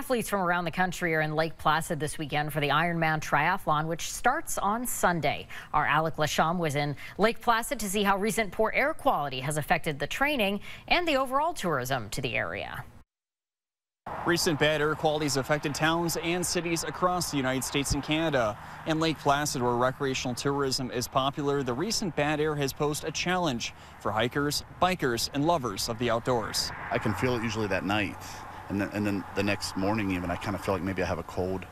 Athletes from around the country are in Lake Placid this weekend for the Ironman Triathlon, which starts on Sunday. Our Alec Lasham was in Lake Placid to see how recent poor air quality has affected the training and the overall tourism to the area. Recent bad air quality has affected towns and cities across the United States and Canada. In Lake Placid, where recreational tourism is popular, the recent bad air has posed a challenge for hikers, bikers, and lovers of the outdoors. I can feel it usually that night. And then, and then the next morning even, I kind of feel like maybe I have a cold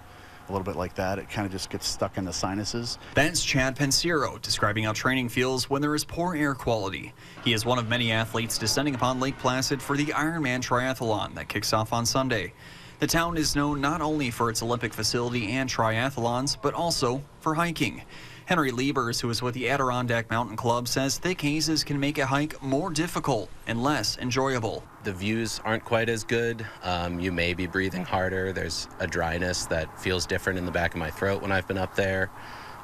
a little bit like that. It kind of just gets stuck in the sinuses. That's Chad Pensiero describing how training feels when there is poor air quality. He is one of many athletes descending upon Lake Placid for the Ironman Triathlon that kicks off on Sunday. The town is known not only for its Olympic facility and triathlons, but also for hiking. Henry Liebers, who is with the Adirondack Mountain Club, says thick hazes can make a hike more difficult and less enjoyable. The views aren't quite as good. Um, you may be breathing harder. There's a dryness that feels different in the back of my throat when I've been up there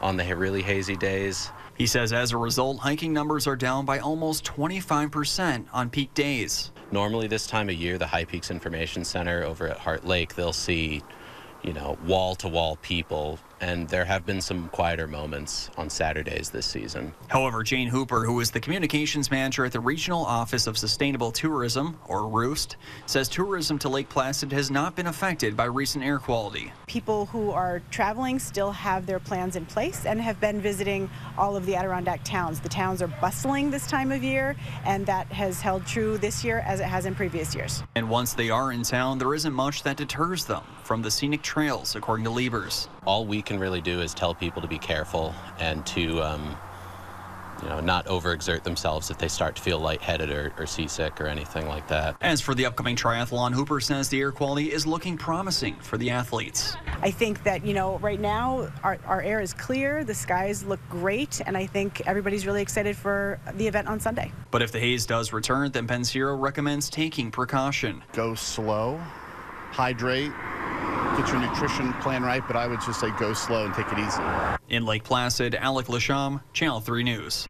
on the really hazy days. He says as a result, hiking numbers are down by almost 25% on peak days. Normally, this time of year, the High Peaks Information Center over at Heart Lake, they'll see you know, wall to wall people. And there have been some quieter moments on Saturdays this season. However, Jane Hooper, who is the communications manager at the Regional Office of Sustainable Tourism, or ROOST, says tourism to Lake Placid has not been affected by recent air quality. People who are traveling still have their plans in place and have been visiting all of the Adirondack towns. The towns are bustling this time of year, and that has held true this year as it has in previous years. And once they are in town, there isn't much that deters them from the scenic trails, according to Liebers. All we can really do is tell people to be careful and to, um, you know, not overexert themselves if they start to feel lightheaded or, or seasick or anything like that. As for the upcoming triathlon, Hooper says the air quality is looking promising for the athletes. I think that, you know, right now our, our air is clear, the skies look great, and I think everybody's really excited for the event on Sunday. But if the haze does return, then Pensiero recommends taking precaution. Go slow, hydrate, get your nutrition plan right, but I would just say go slow and take it easy. In Lake Placid, Alec Lasham, Channel 3 News.